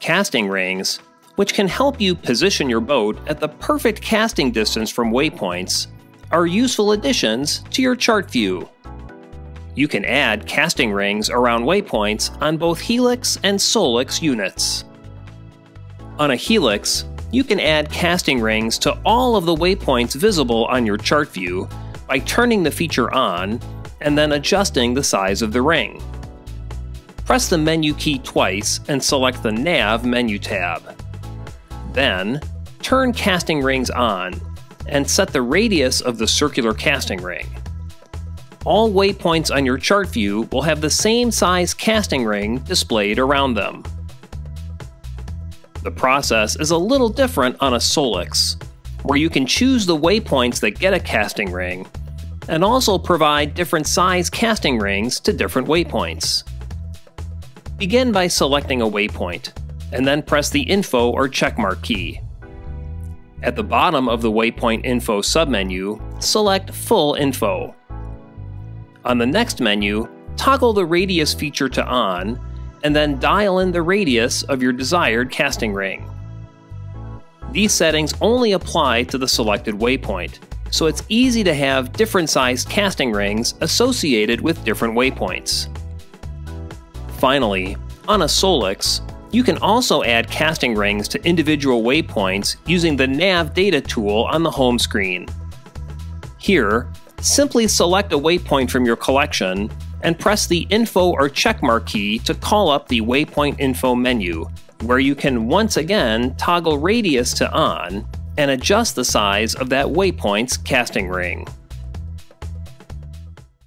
Casting rings, which can help you position your boat at the perfect casting distance from waypoints, are useful additions to your chart view. You can add casting rings around waypoints on both Helix and Solix units. On a Helix, you can add casting rings to all of the waypoints visible on your chart view by turning the feature on and then adjusting the size of the ring. Press the menu key twice and select the Nav menu tab. Then, turn casting rings on and set the radius of the circular casting ring. All waypoints on your chart view will have the same size casting ring displayed around them. The process is a little different on a Solix, where you can choose the waypoints that get a casting ring, and also provide different size casting rings to different waypoints. Begin by selecting a waypoint, and then press the Info or checkmark key. At the bottom of the Waypoint Info submenu, select Full Info. On the next menu, toggle the Radius feature to On and then dial in the radius of your desired casting ring. These settings only apply to the selected waypoint, so it's easy to have different sized casting rings associated with different waypoints. Finally, on a Solix, you can also add casting rings to individual waypoints using the Nav Data tool on the home screen. Here, simply select a waypoint from your collection and press the Info or checkmark key to call up the Waypoint Info menu, where you can once again toggle radius to on and adjust the size of that waypoint's casting ring.